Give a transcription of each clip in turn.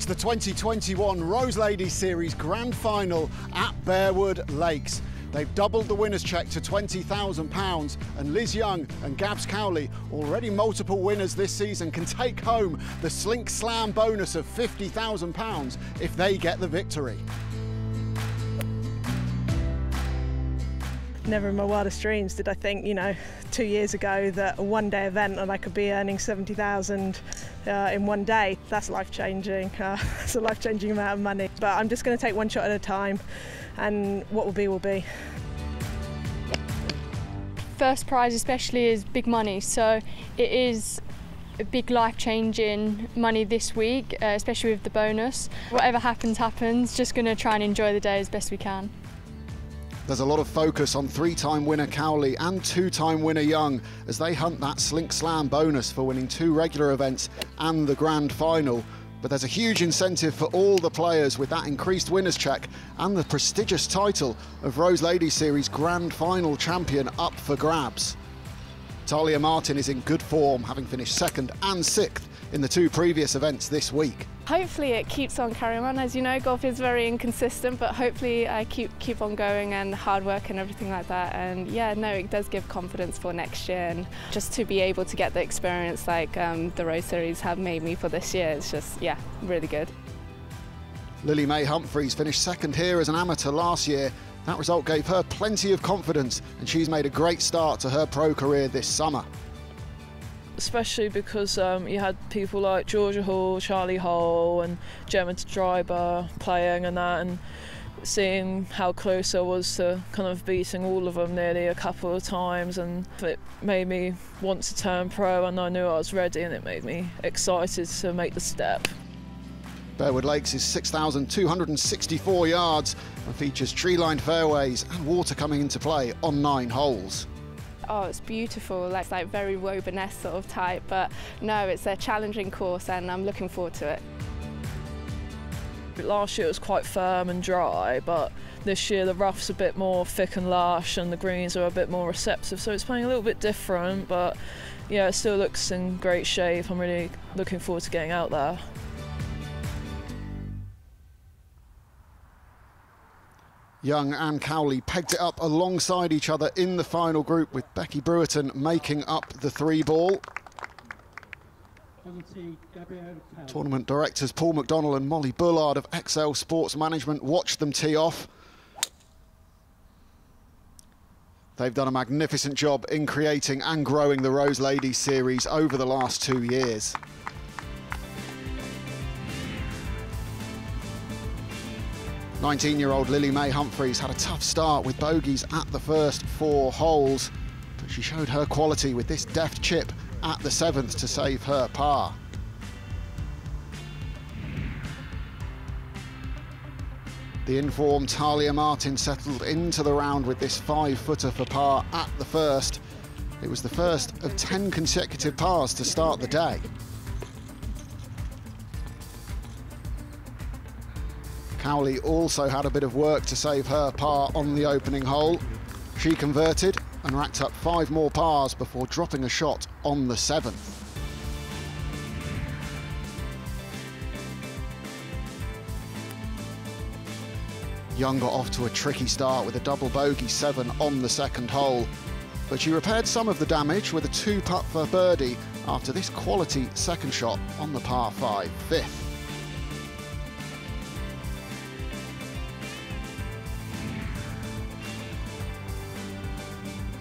It's the 2021 Rose Ladies Series Grand Final at Bearwood Lakes. They've doubled the winner's cheque to £20,000 and Liz Young and Gabs Cowley, already multiple winners this season, can take home the Slink Slam bonus of £50,000 if they get the victory. Never in my wildest dreams did I think, you know, two years ago that a one day event and I could be earning 70,000 uh, in one day. That's life changing. Uh, it's a life changing amount of money. But I'm just going to take one shot at a time and what will be, will be. First prize, especially, is big money. So it is a big life changing money this week, uh, especially with the bonus. Whatever happens, happens. Just going to try and enjoy the day as best we can. There's a lot of focus on three-time winner Cowley and two-time winner Young as they hunt that Slink Slam bonus for winning two regular events and the grand final. But there's a huge incentive for all the players with that increased winner's cheque and the prestigious title of Rose Ladies Series Grand Final champion up for grabs. Talia Martin is in good form, having finished second and sixth in the two previous events this week. Hopefully it keeps on carrying on. As you know, golf is very inconsistent, but hopefully I keep keep on going and hard work and everything like that. And yeah, no, it does give confidence for next year and just to be able to get the experience like um, the Rose Series have made me for this year. It's just yeah, really good. Lily May Humphreys finished second here as an amateur last year. That result gave her plenty of confidence and she's made a great start to her pro career this summer especially because um, you had people like Georgia Hall, Charley Hull, and Gemma Streiber playing and that, and seeing how close I was to kind of beating all of them nearly a couple of times, and it made me want to turn pro, and I knew I was ready, and it made me excited to make the step. Bearwood Lakes is 6,264 yards and features tree-lined fairways and water coming into play on nine holes oh, it's beautiful, like, it's like very Woburn-esque sort of type, but no, it's a challenging course and I'm looking forward to it. Last year it was quite firm and dry, but this year the rough's a bit more thick and lush and the greens are a bit more receptive, so it's playing a little bit different, but yeah, it still looks in great shape. I'm really looking forward to getting out there. Young and Cowley pegged it up alongside each other in the final group with Becky Brewerton making up the three ball. Tournament directors Paul McDonnell and Molly Bullard of XL Sports Management watched them tee off. They've done a magnificent job in creating and growing the Rose Ladies series over the last two years. 19-year-old Lily May Humphreys had a tough start with bogeys at the first four holes, but she showed her quality with this deft chip at the seventh to save her par. The informed Talia Martin settled into the round with this five-footer for par at the first. It was the first of 10 consecutive pars to start the day. Cowley also had a bit of work to save her par on the opening hole. She converted and racked up five more pars before dropping a shot on the seventh. Young got off to a tricky start with a double bogey seven on the second hole, but she repaired some of the damage with a two putt for birdie after this quality second shot on the par five fifth.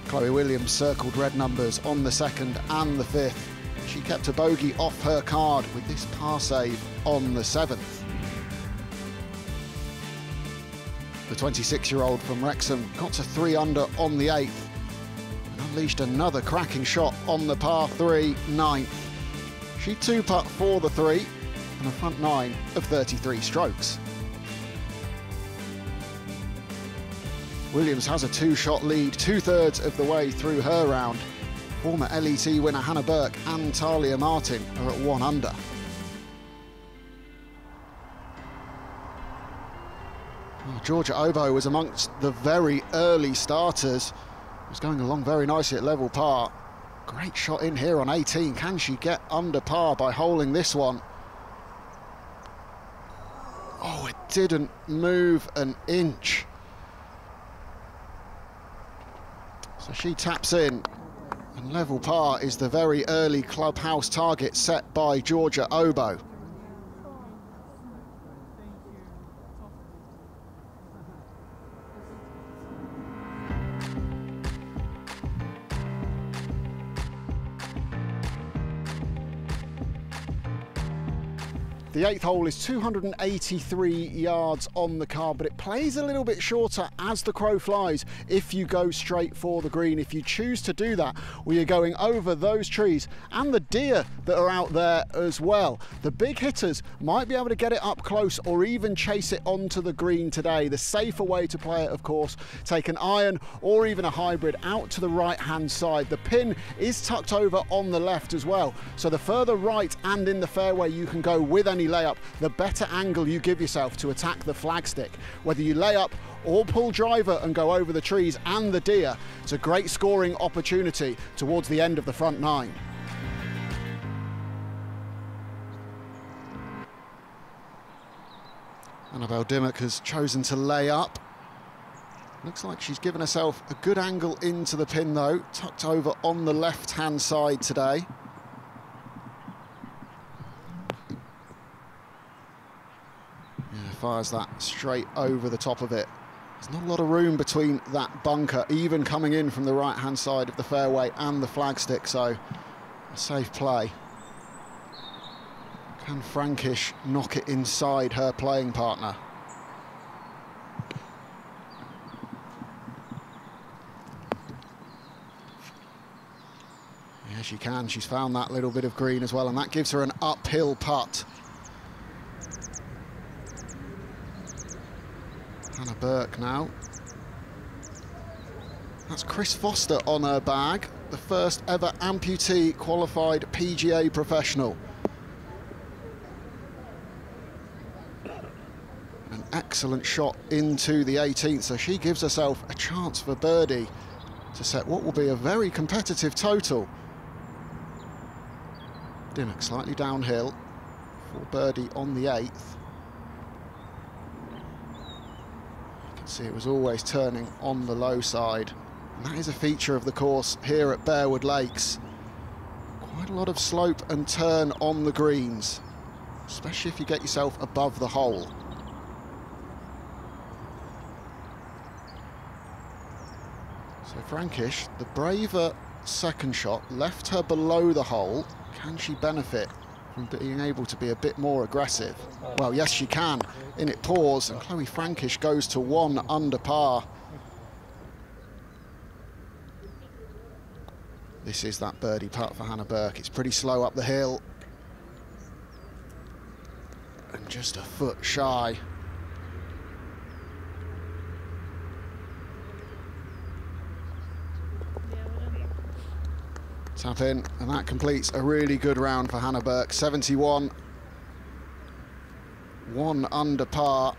Chloe Williams circled red numbers on the second and the fifth. She kept a bogey off her card with this par save on the seventh. The 26-year-old from Wrexham got to three under on the eighth and unleashed another cracking shot on the par three ninth. She two-putt for the three and a front nine of 33 strokes. Williams has a two-shot lead, two-thirds of the way through her round. Former LET winner Hannah Burke and Talia Martin are at one under. Georgia Obo was amongst the very early starters. Was going along very nicely at level par. Great shot in here on 18. Can she get under par by holding this one? Oh, it didn't move an inch. So she taps in. And level par is the very early clubhouse target set by Georgia Obo. The eighth hole is 283 yards on the card, but it plays a little bit shorter as the crow flies if you go straight for the green. If you choose to do that, well, you're going over those trees and the deer that are out there as well. The big hitters might be able to get it up close or even chase it onto the green today. The safer way to play it, of course, take an iron or even a hybrid out to the right hand side. The pin is tucked over on the left as well. So the further right and in the fairway you can go with any layup, the better angle you give yourself to attack the flagstick. Whether you lay up or pull driver and go over the trees and the deer, it's a great scoring opportunity towards the end of the front nine. Annabel Dimmock has chosen to lay up. Looks like she's given herself a good angle into the pin though, tucked over on the left-hand side today. Fires that straight over the top of it. There's not a lot of room between that bunker, even coming in from the right-hand side of the fairway and the flagstick, so a safe play. Can Frankish knock it inside her playing partner? Yeah, she can. She's found that little bit of green as well, and that gives her an uphill putt. Hannah Burke now. That's Chris Foster on her bag, the first ever amputee qualified PGA professional. An excellent shot into the 18th, so she gives herself a chance for birdie to set what will be a very competitive total. Dimmock slightly downhill for birdie on the 8th. You can see it was always turning on the low side. And that is a feature of the course here at Bearwood Lakes. Quite a lot of slope and turn on the greens, especially if you get yourself above the hole. So Frankish, the braver second shot, left her below the hole. Can she benefit from being able to be a bit more aggressive? Well, yes, she can. In it pours, and Chloe Frankish goes to one under par. This is that birdie putt for Hannah Burke. It's pretty slow up the hill. And just a foot shy. Tap in, and that completes a really good round for Hannah Burke. 71, one under par.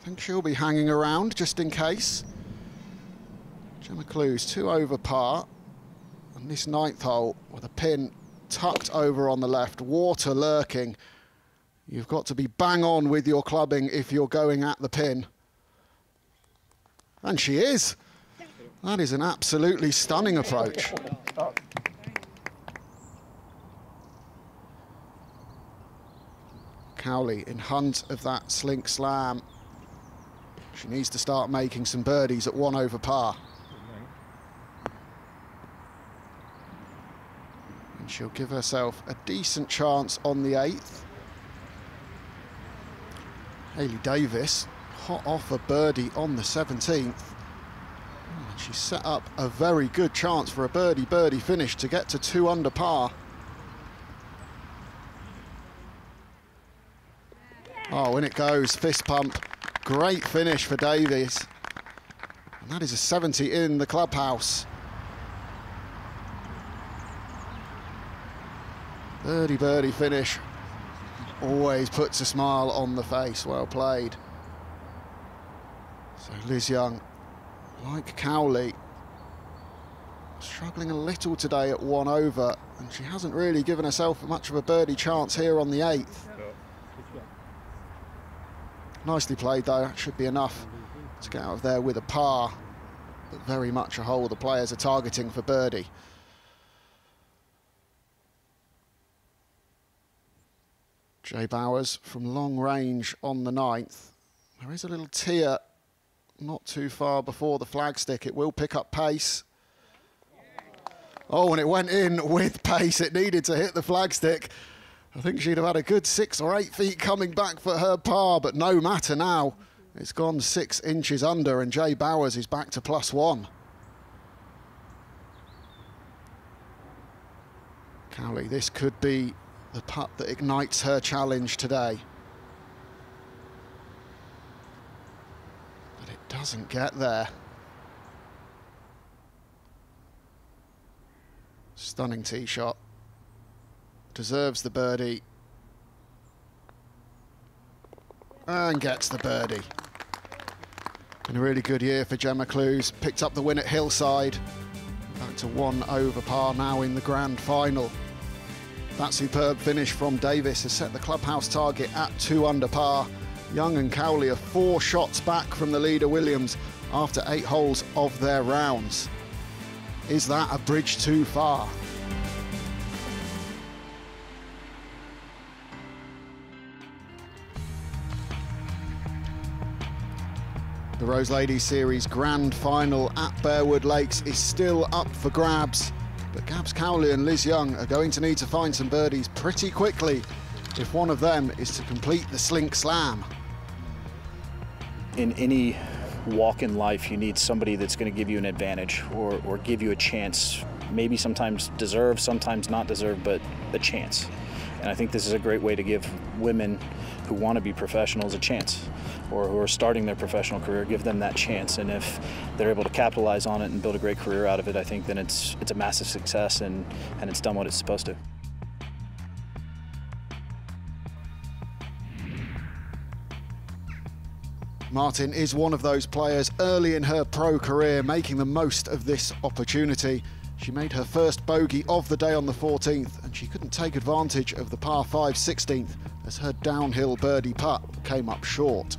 I think she'll be hanging around just in case. Gemma Clews, two over par. And this ninth hole with a pin tucked over on the left, water lurking. You've got to be bang on with your clubbing if you're going at the pin. And she is. That is an absolutely stunning approach. Cowley in hunt of that slink slam. She needs to start making some birdies at one over par. And she'll give herself a decent chance on the eighth. Hayley Davis hot off a birdie on the 17th. She set up a very good chance for a birdie-birdie finish to get to two under par. Oh, in it goes, fist pump. Great finish for Davis. And that is a 70 in the clubhouse. Birdie, birdie finish. Always puts a smile on the face. Well played. So Liz Young like Cowley, struggling a little today at one over, and she hasn't really given herself much of a birdie chance here on the eighth. Nicely played though, that should be enough to get out of there with a par, but very much a hole the players are targeting for birdie. Jay Bowers from long range on the ninth. There is a little tear not too far before the flagstick. It will pick up pace. Oh, and it went in with pace. It needed to hit the flagstick. I think she'd have had a good six or eight feet coming back for her par, but no matter now. It's gone six inches under, and Jay Bowers is back to plus one. Cowley, this could be the putt that ignites her challenge today. But it doesn't get there. Stunning tee shot. Deserves the birdie. And gets the birdie. Been a really good year for Gemma Clews. Picked up the win at Hillside. Back to one over par now in the grand final. That superb finish from Davis has set the clubhouse target at two under par. Young and Cowley are four shots back from the leader Williams after eight holes of their rounds. Is that a bridge too far? The Rose Ladies Series Grand Final at Bearwood Lakes is still up for grabs, but Gabs Cowley and Liz Young are going to need to find some birdies pretty quickly if one of them is to complete the Slink Slam. In any walk in life, you need somebody that's going to give you an advantage or, or give you a chance. Maybe sometimes deserve, sometimes not deserve, but a chance. And I think this is a great way to give women who want to be professionals a chance or who are starting their professional career, give them that chance. And if they're able to capitalize on it and build a great career out of it, I think then it's it's a massive success and, and it's done what it's supposed to. Martin is one of those players early in her pro career making the most of this opportunity. She made her first bogey of the day on the 14th and she couldn't take advantage of the par 5 16th as her downhill birdie putt came up short.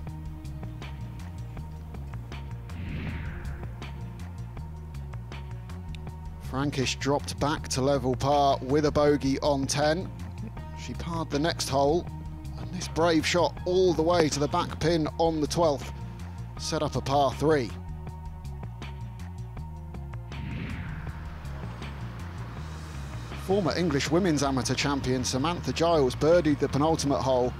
Frankish dropped back to level par with a bogey on 10. She parred the next hole brave shot all the way to the back pin on the 12th set up a par 3. Former English women's amateur champion Samantha Giles birdied the penultimate hole.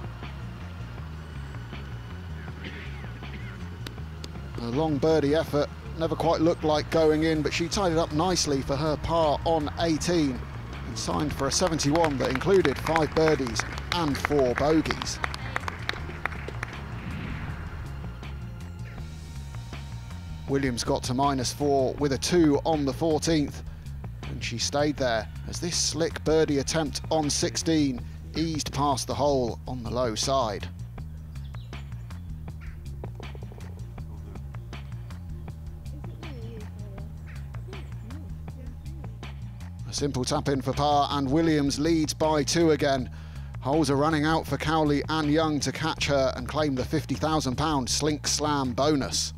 A long birdie effort never quite looked like going in, but she tied it up nicely for her par on 18 and signed for a 71 that included five birdies and four bogeys. Williams got to minus four with a two on the 14th, and she stayed there as this slick birdie attempt on 16 eased past the hole on the low side. A simple tap in for par, and Williams leads by two again. Holes are running out for Cowley and Young to catch her and claim the £50,000 Slink Slam bonus.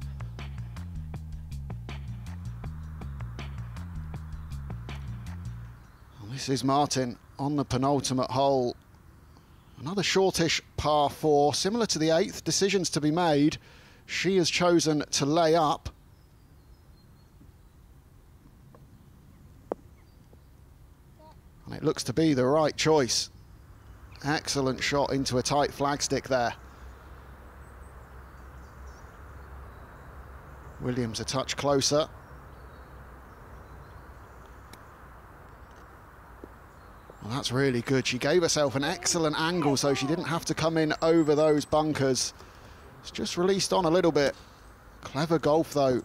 This is Martin on the penultimate hole. Another shortish par four, similar to the eighth. Decisions to be made. She has chosen to lay up. And it looks to be the right choice. Excellent shot into a tight flagstick there. Williams a touch closer. Well, that's really good. She gave herself an excellent angle so she didn't have to come in over those bunkers. It's just released on a little bit. Clever golf, though.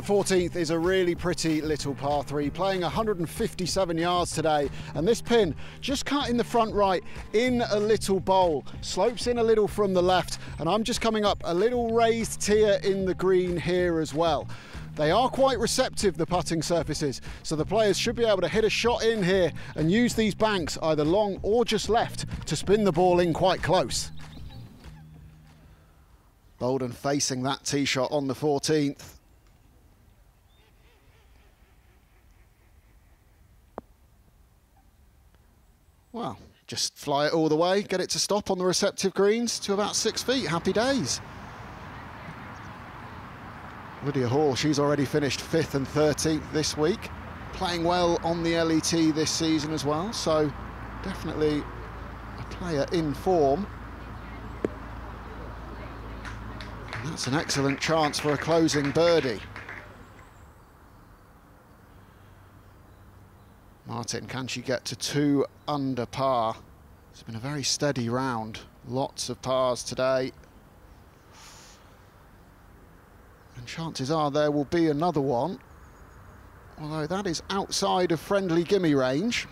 The 14th is a really pretty little par 3, playing 157 yards today. And this pin just cut in the front right in a little bowl, slopes in a little from the left. And I'm just coming up a little raised tier in the green here as well. They are quite receptive, the putting surfaces, so the players should be able to hit a shot in here and use these banks, either long or just left, to spin the ball in quite close. Boulden facing that tee shot on the 14th. Well, just fly it all the way, get it to stop on the receptive greens to about six feet. Happy days. Lydia Hall, she's already finished fifth and 13th this week, playing well on the LET this season as well, so definitely a player in form. And that's an excellent chance for a closing birdie. Martin, can she get to two under par? It's been a very steady round. Lots of pars today. And chances are there will be another one. Although that is outside of friendly gimme range.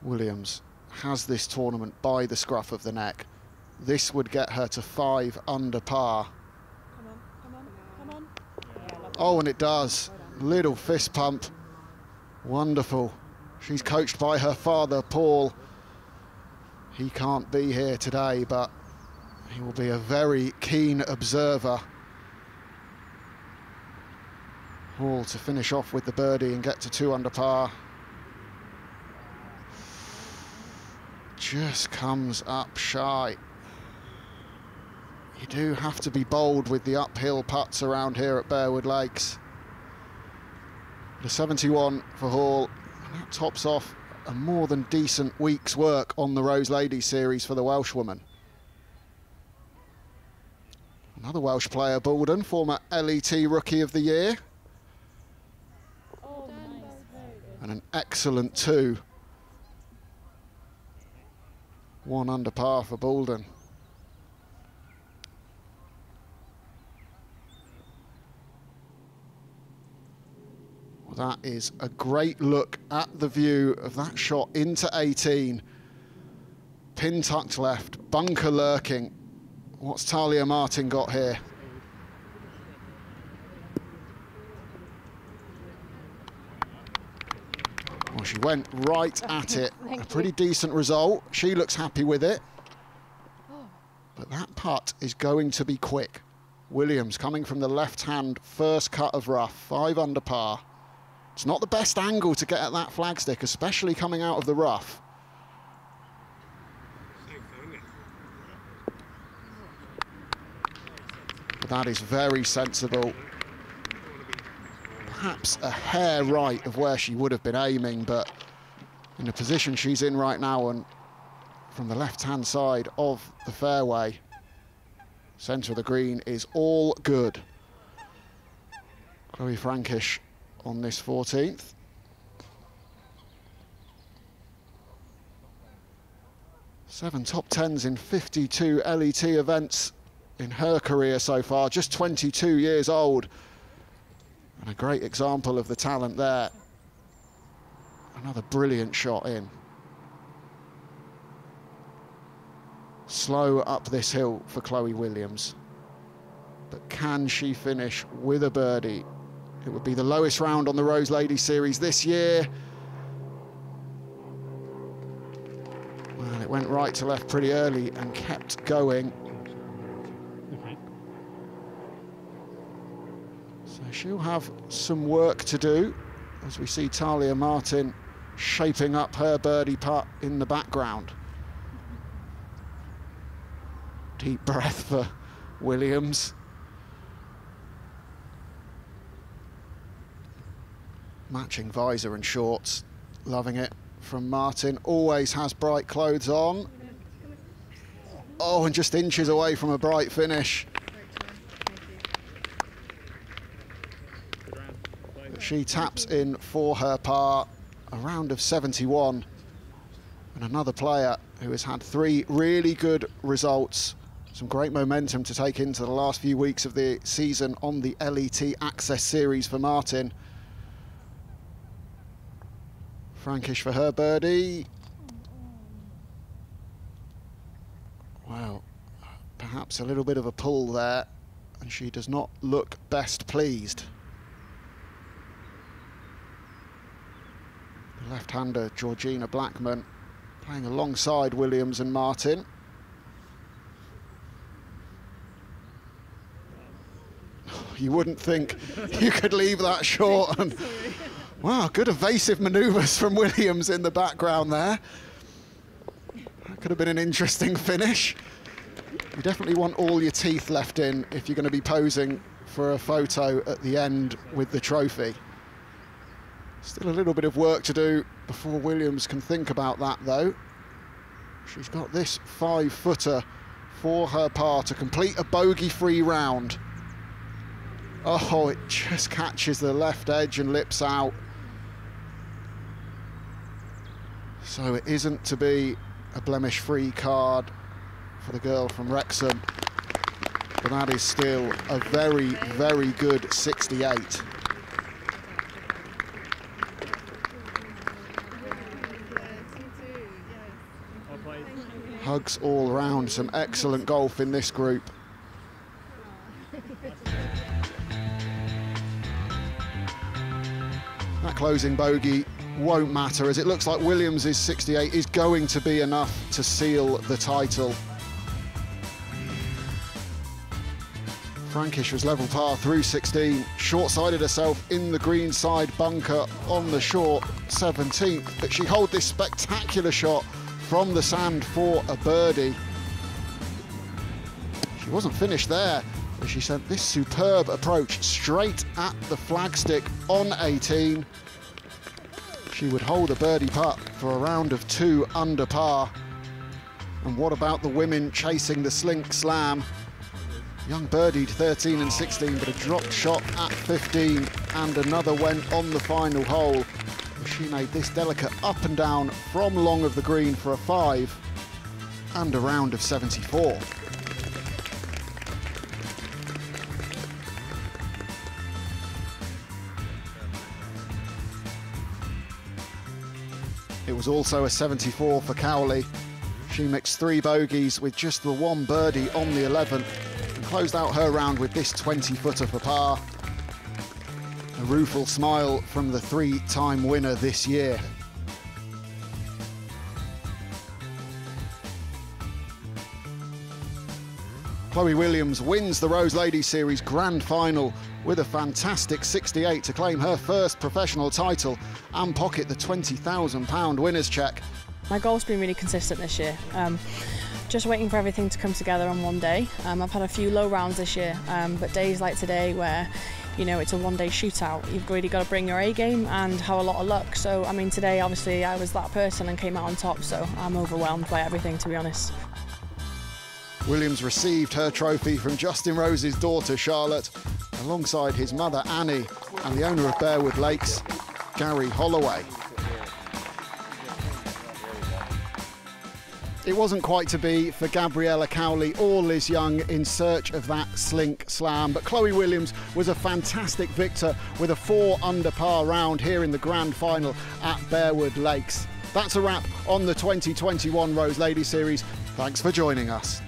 Williams has this tournament by the scruff of the neck. This would get her to five under par. Come on, come on, come on. Oh, and it does. Little fist pump. Wonderful. She's coached by her father, Paul. He can't be here today, but he will be a very keen observer. Hall to finish off with the birdie and get to two under par. Just comes up shy. You do have to be bold with the uphill putts around here at Bearwood Lakes. The 71 for Hall, that tops off a more than decent week's work on the Rose Lady series for the Welshwoman. Another Welsh player, Boulden, former LET Rookie of the Year. And an excellent two. One under par for Boulden. That is a great look at the view of that shot into 18. Pin tucked left, bunker lurking. What's Talia Martin got here? Well, she went right at it. a pretty decent result. She looks happy with it. Oh. But that putt is going to be quick. Williams coming from the left hand, first cut of rough, five under par. It's not the best angle to get at that flagstick, especially coming out of the rough. But that is very sensible. Perhaps a hair right of where she would have been aiming, but in the position she's in right now and from the left-hand side of the fairway, centre of the green is all good. Chloe Frankish on this 14th. Seven top tens in 52 LET events in her career so far, just 22 years old. And a great example of the talent there. Another brilliant shot in. Slow up this hill for Chloe Williams. But can she finish with a birdie it would be the lowest round on the Rose Lady Series this year. Well, it went right to left pretty early and kept going. So she'll have some work to do as we see Talia Martin shaping up her birdie putt in the background. Deep breath for Williams. Matching visor and shorts. Loving it from Martin. Always has bright clothes on. Oh, and just inches away from a bright finish. She taps in for her par, a round of 71. And another player who has had three really good results. Some great momentum to take into the last few weeks of the season on the LET Access Series for Martin. Frankish for her birdie. Wow, perhaps a little bit of a pull there, and she does not look best pleased. The left-hander Georgina Blackman playing alongside Williams and Martin. You wouldn't think you could leave that short. And, wow, good evasive manoeuvres from Williams in the background there. That could have been an interesting finish. You definitely want all your teeth left in if you're going to be posing for a photo at the end with the trophy. Still a little bit of work to do before Williams can think about that though. She's got this five footer for her par to complete a bogey free round. Oh, it just catches the left edge and lips out. So it isn't to be a blemish free card for the girl from Wrexham. But that is still a very, very good 68. Hugs all around, some excellent golf in this group. That closing bogey won't matter as it looks like Williams' 68 is going to be enough to seal the title. Frankish was level par through 16, short-sided herself in the green side bunker on the short 17th, but she hold this spectacular shot from the sand for a birdie. She wasn't finished there, but she sent this superb approach straight at the flagstick on 18. She would hold a birdie putt for a round of two under par. And what about the women chasing the slink slam? Young birdied 13 and 16, but a dropped shot at 15, and another went on the final hole. She made this delicate up and down from long of the green for a five, and a round of 74. It was also a 74 for Cowley. She mixed three bogeys with just the one birdie on the 11th and closed out her round with this 20 footer for par. A rueful smile from the three time winner this year. Chloe Williams wins the Rose Ladies Series Grand Final with a fantastic 68 to claim her first professional title and pocket the £20,000 winner's cheque. My goal's been really consistent this year. Um, just waiting for everything to come together on one day. Um, I've had a few low rounds this year, um, but days like today where you know it's a one day shootout, you've really got to bring your A game and have a lot of luck. So, I mean, today obviously I was that person and came out on top, so I'm overwhelmed by everything to be honest. Williams received her trophy from Justin Rose's daughter Charlotte, alongside his mother Annie and the owner of Bearwood Lakes, Gary Holloway. It wasn't quite to be for Gabriella Cowley or Liz Young in search of that slink slam, but Chloe Williams was a fantastic victor with a four under par round here in the grand final at Bearwood Lakes. That's a wrap on the 2021 Rose Lady Series. Thanks for joining us.